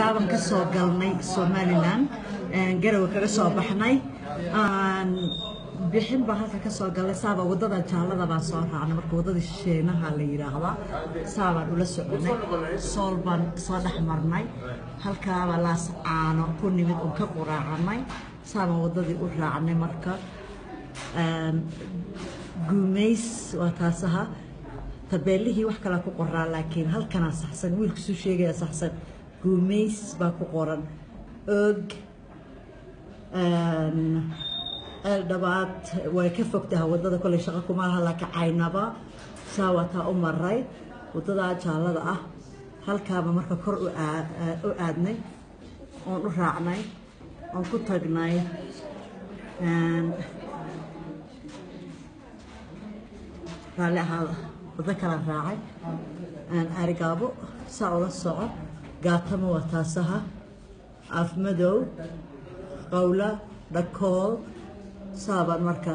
كابن كسو قلني سوماليلان قروا كسو بحني بحب هذا كسو قلني سابا وضد الجالة دابا صورها أنا مركو وضد الشينة هالي راهلا سابا ولا سوماني صوربا صادح مرني هل كابا لاس أنا كوني من كقرا عني سابا وضد الأورا عني مركا قميس وتاسها تبالي هي وحكا لكو قرا لكن هل كان صحصن ويل كسو شيء صحصن guumays baa ku qoran og dhabaad way ka fogtaha wadada koley shaqo kuma laha laakiin caynaba saa waataa u maray wadadaa jaallada ah halkaaba marka kor u aadnay oon u raacnay oon ku tagnay raalli ahaada wado kala raacay arigaabo saa ula soco gaatamo waa taasaha afmadow qawla dhakool saabaan marka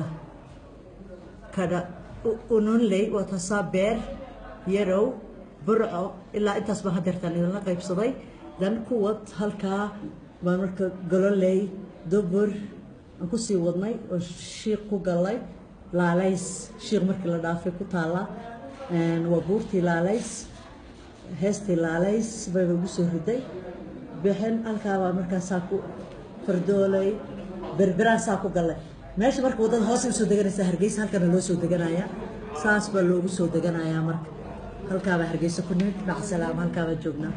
kadha ununley waa taasaa beer yarow burco ilaa intaas baan hadeertaan idinla qaybsaday dan kuwad halkaa baan marka gololey dubur aan kusii wadnay oo shiiq ku galay laalays shiiq markii la dhaafay heestii laalays bayba ugu soo riday. Bixin halkaabaa markaasaa ku fardoolay berberaan saa ku gallay meesha marka waddada hoose u soo deganaysaa hargeysa halkana loo soo deganaya. Saas baa loogu soo deganayaa marka. Halkaabaa hargeysa ku nimid macsalaam halkaabaa joognaa